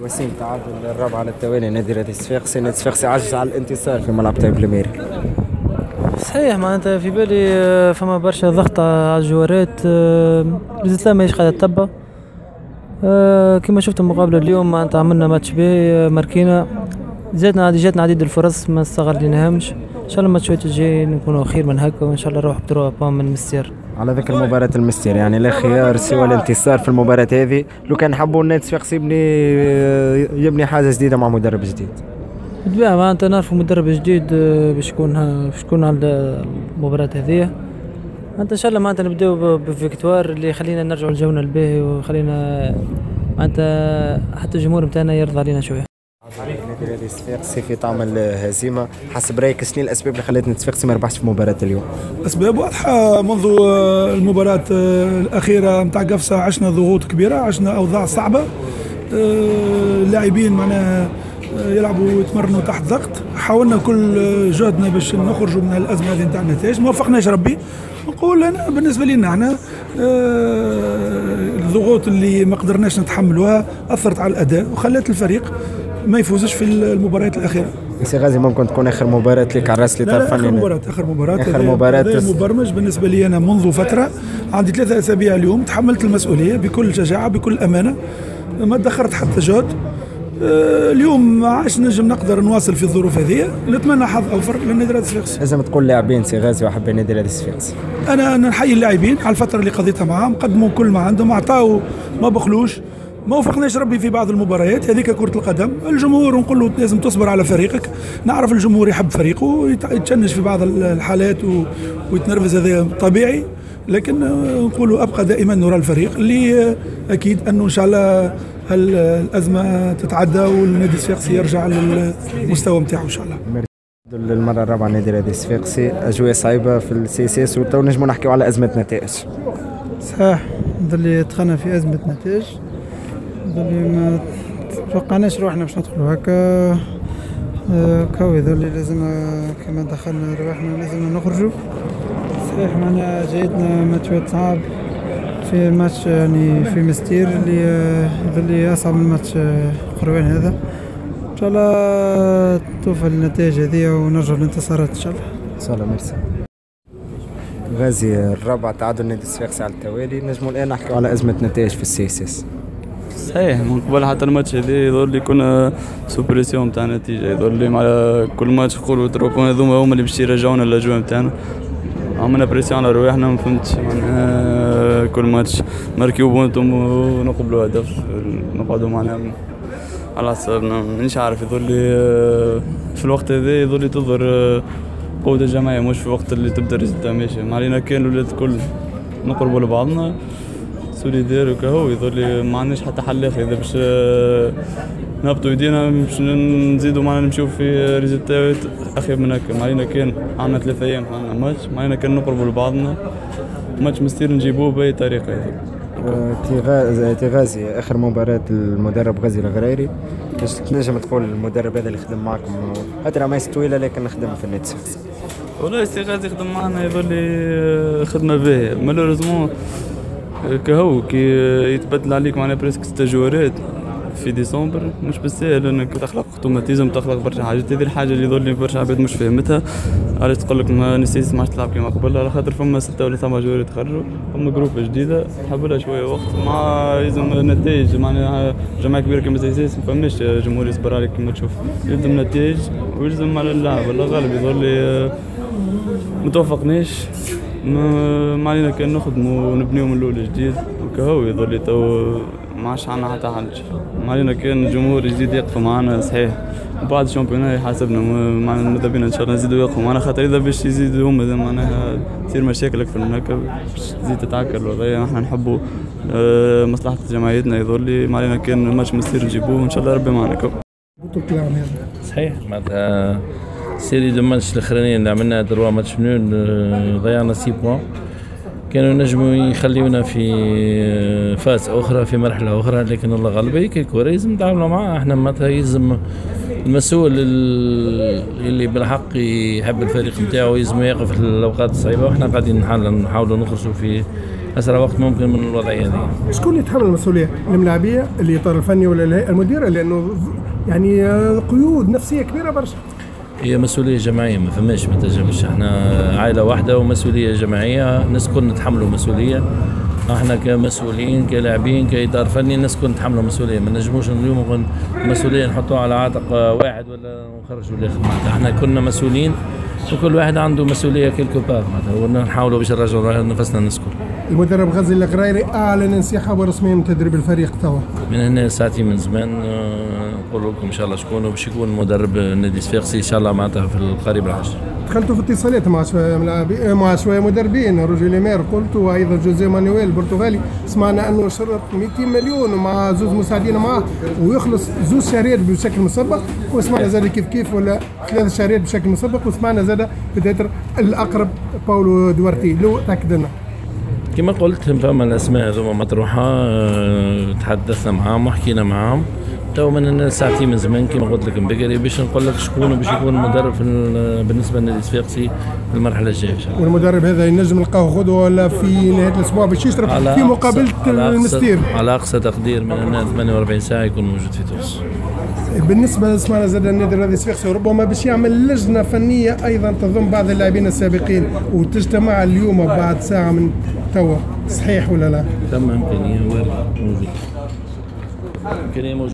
وسيم تعادل الرابع على التوالي. نادي نادي صفاقسي نادي صفاقسي عجز على الانتصار في ملعب طيب الميري صحيح معناتها في بالي آه، فما برشا ضغط على ال joueur ات ال résultat ماهيش قاعدة تتبع آه، كما شفت المقابلة اليوم معناتها عملنا ماتش باهي آه، ماركينا. زادنا جاتنا عديد الفرص ما استغليناهمش إن شاء الله الماتشات الجاي نكونوا خير من هكا وإن شاء الله نروح ب trois points من مستير على ذكر مباراة المستير يعني لا خيار سوى الانتصار في المباراة هذه. لو كان حبوا النادي صفاقسي يبني يبني حاجة جديدة مع مدرب جديد. بالطبيعة معناتها نعرفوا مدرب جديد آه، باش يكون باش على المباراة هذه. معناتها إن شاء الله معناتها نبداو بفيكتوار اللي يخلينا نرجعوا لجونا الباهي ويخلينا معناتها حتى الجمهور نتاعنا يرضى علينا شوية. نادي نادي صفاقسي في طعم الهزيمة. حسب رأيك شنو الأسباب اللي خلت نادي صفاقسي ما يربحش في مباراة اليوم؟ أسباب واضحة. منذ آه، المباراة آه، الأخيرة نتاع قفصة عشنا ضغوط كبيرة عشنا أوضاع صعبة. آه، اللاعبين معناها يلعبوا ويتمرنوا تحت ضغط. حاولنا كل جهدنا باش نخرجوا من الأزمة هذه نتاع النتائج. ما وفقناش ربي. نقول أنا بالنسبة لنا إحنا الضغوط اللي ما قدرناش نتحملوها أثرت على الأداء وخلت الفريق ما يفوزش في المباريات الأخيرة. سي غازي ممكن تكون آخر مباراة لك على راس الإطار الفني اخر مباراة آخر مباراة. آخر مباراة مبرمج بالنسبة لي أنا منذ فترة عندي ثلاثة أسابيع اليوم تحملت المسؤولية بكل شجاعة بكل أمانة. ما ادخرت حتى جهد. آه، اليوم ما عادش نجم نقدر نواصل في الظروف هذه. نتمنى حظ أوفر للنادي الصفاقسي لازم تقول لاعبين سي غازي وحب النادي الصفاقسي أنا أنا نحيي اللاعبين على الفترة اللي قضيتها معاهم قدموا كل ما عندهم اعطاوا ما بخلوش. ما وفقناش ربي في بعض المباريات هذيك كرة القدم. الجمهور نقول له لازم تصبر على فريقك. نعرف الجمهور يحب فريقه ويتشنج في بعض الحالات ويتنرفز هذا طبيعي. لكن نقولوا أبقى دائما نرى الفريق اللي أكيد أنه إن شاء الله الأزمة تتعدى والنادي الصفاقسي يرجع للمستوى نتاعو إن شاء الله. للمرة الرابعة نادي النادي الصفاقسي أجواء صعيبة في ال CSS وتو نجمو نحكيو على أزمة نتائج. صحيح اللي دخلنا في أزمة نتائج. اللي ما توقعناش روحنا باش ندخلوا هكا. كوي اللي لازم كما دخلنا روحنا لازم نخرجوا صحيح معنا جايتنا ماتشات صعب في ماتش يعني في مستير اللي اللي اصعب من ماتش قروان هذا. إن شاء الله توفى النتائج هذه ونرجع للانتصارات إن شاء الله. إن شاء الله ميرسي. غازي الرابع تعادل نادي الصفاقسي على التوالي. نجموا الآن نحكيو على أزمة نتائج في ال CSS. صحيح من قبل حتى الماتش هذا يظهر لي كنا sous pression تاع النتيجه يظهر لي مع كل ماتش نقولوا trois points هذوما هما اللي باش يرجعونا للأجواء نتاعنا عملنا pression على رواحنا ما فهمتش. معناها كل ماتش نركيو بونتهم ونقبلوا هدف نقعدوا معنا على اعصابنا مانيش عارف يظهر لي في الوقت هذا يظهر لي تظهر قوة الجماعية مش في الوقت اللي تبدأ ال résultat ماشي ما علينا كان الولاد الكل نقربوا لبعضنا. solidaires وكهو يظهر لي ما عندناش حتى حل آخر. إذا باش نهبطوا يدينا باش نزيدوا معنا نمشيو في résultat ات اخير من هكا. ما علينا كان عندنا ثلاثة أيام عندنا ماتش ما علينا كان نقربوا لبعضنا. ماتش مستير نجيبوه بأي طريقة. تيغازي. آخر مباراة المدرب غازي الغريري. باش تنجم تقول المدرب هذا اللي خدم معكم. حتى ما طويلة لكن خدم في النت. والله سي غازي خدم معنا يظهر لي خدمة باهية. malheureusement كهو كي يتبدل عليك معناها presque ست joueur ات في ديسمبر مش بالسهل إنك تخلق automatisme تخلق برشا حاجات. هذه الحاجة اللي يظل برشا عباد مش فاهمتها. علاش تقول لك ما نسيت ما تلعب كيما قبل؟ على خاطر فما ستة ولا ثمان joueur يتخرجوا فما groupe جديدة حب لها شوية وقت. مع يلزم نتائج معناها جمعية كبيرة كما CSS ما فماش جمهور يصبر عليك كما تشوف. يلزم نتائج ويلزم على اللاعب الله غالب يظهر لي متوفقناش ما علينا كان نخدموا ونبنيو من الأول جديد. وكهو يظل تو ما عادش عندنا حتى حل ما علينا كان الجمهور جديد يقفوا معنا صحيح. بعد الشامبيون يحاسبنا معنا ماذا بينا إن شاء الله نزيدوا يقفوا معنا خاطر إذا باش يزيدوا هما معناها تصير مشاكل أكثر من هكا باش تزيد تتعكر الوضعية. إحنا نحبوا آه، مصلحة جمعيتنا يظل ما علينا كان الماتش مصير نجيبوه. إن شاء الله ربي معنا. صحيح. معناتها série de matchs الاخرانيين اللي عملناها trois matchs nuls آه، ضيعنا six points. كانوا نجموا يخليونا في آه، فاز أخرى في مرحلة أخرى لكن الله غالب هيك الكره لازم نتعاملوا معاه. إحنا معناتها يلزم المسؤول اللي بالحق يحب الفريق نتاعو يلزم يقف في الأوقات الصعيبة. وإحنا قاعدين نحاولوا نخرجوا في أسرع وقت ممكن من الوضعية هذه. شكون اللي يتحمل المسؤولية؟ الملاعبية، الإطار الفني ولا الهيئه المديره لأنه يعني آه، قيود نفسية كبيرة برشا. هي مسؤولية جماعية ما فماش ما تنجمش. إحنا عائلة واحدة ومسؤولية جماعية الناس كل نتحملوا مسؤولية. إحنا كمسؤولين كلاعبين كادار فني الناس كل نتحملوا مسؤولية. ما نجموش اليوم مسؤولية نحطوها على عاتق واحد ولا نخرجوا الآخر معناتها إحنا كنا مسؤولين وكل واحد عنده مسؤولية كيلكو بار معناتها ونحاولوا باش نرجعوا نفسنا نسكن المدرب غازي القرايري أعلن انسحابه رسميا من تدريب الفريق توا. من هنا ساعتين من زمان آه، نقول لكم إن شاء الله شكون باش يكون مدرب نادي صفاقسي إن شاء الله معناتها في القريب العاجل دخلتوا في اتصالات مع شوية ملاعبي مع شوية مدربين روجي ليمير قلت وأيضا جوزي مانويل البرتغالي. سمعنا أنه شرط 200 مليون ومع زوز مساعدين معاه ويخلص زوز شهريات بشكل مسبق. وسمعنا زاد كيف كيف ولا ثلاث شهريات بشكل مسبق. وسمعنا زاد بداية الأقرب باولو دوارتي. لو تاكد لنا كما قلت فما الأسماء هذوما مطروحة آه، تحدثنا معاهم وحكينا معاهم. تو من ساعتين من زمان كما قلت لك بكري باش نقول لك شكون باش يكون مدرب في بالنسبة للنادي الصفاقسي في المرحلة الجاية إن شاء الله. والمدرب هذا ينجم نلقاه غدوة ولا في نهاية الأسبوع باش يشرب في مقابله المستير. على أقصى تقدير من هنا 48 ساعة يكون موجود في تونس. بالنسبة سمعنا زاد النادي الرياضي الصفاقسي ربما باش يعمل لجنة فنية أيضا تضم بعض اللاعبين السابقين وتجتمع اليوم بعد ساعة من توا. صحيح ولا لا؟ تم إمكانية موجود. إمكانية موجود